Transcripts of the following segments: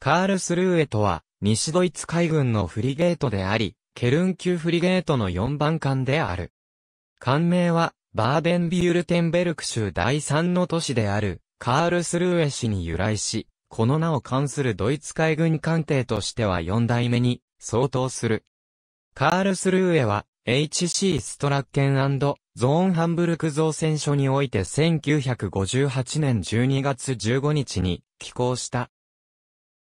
カールスルーエとは、西ドイツ海軍のフリゲートであり、ケルン級フリゲートの4番艦である。艦名は、バーデンビュルテンベルク州第3の都市である、カールスルーエ市に由来し、この名を冠するドイツ海軍艦艇としては4代目に相当する。カールスルーエは、HC ストラッケンゾーンハンブルク造船所において1958年12月15日に寄港した。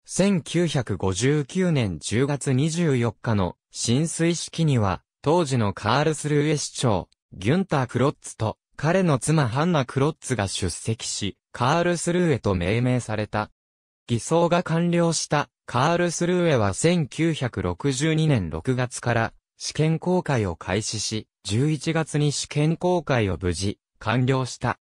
1959年10月24日の浸水式には、当時のカールスルーエ市長、ギュンター・クロッツと、彼の妻ハンナ・クロッツが出席し、カールスルーエと命名された。偽装が完了したカールスルーエは1962年6月から試験公開を開始し、11月に試験公開を無事完了した。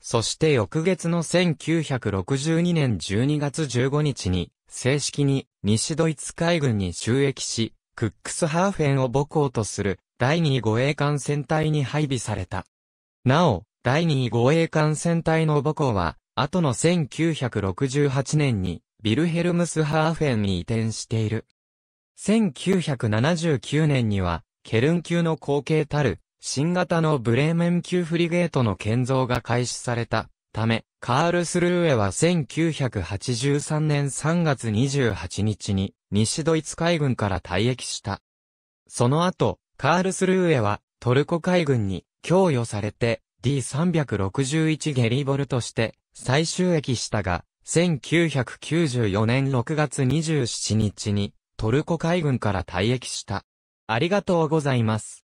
そして翌月の1962年12月15日に正式に西ドイツ海軍に収益し、クックスハーフェンを母港とする第2護衛艦戦隊に配備された。なお、第2護衛艦戦隊の母港は、後の1968年にビルヘルムスハーフェンに移転している。1979年には、ケルン級の後継たる、新型のブレーメン級フリゲートの建造が開始されたため、カールスルーエは1983年3月28日に西ドイツ海軍から退役した。その後、カールスルーエはトルコ海軍に供与されて D361 ゲリボルとして再収益したが、1994年6月27日にトルコ海軍から退役した。ありがとうございます。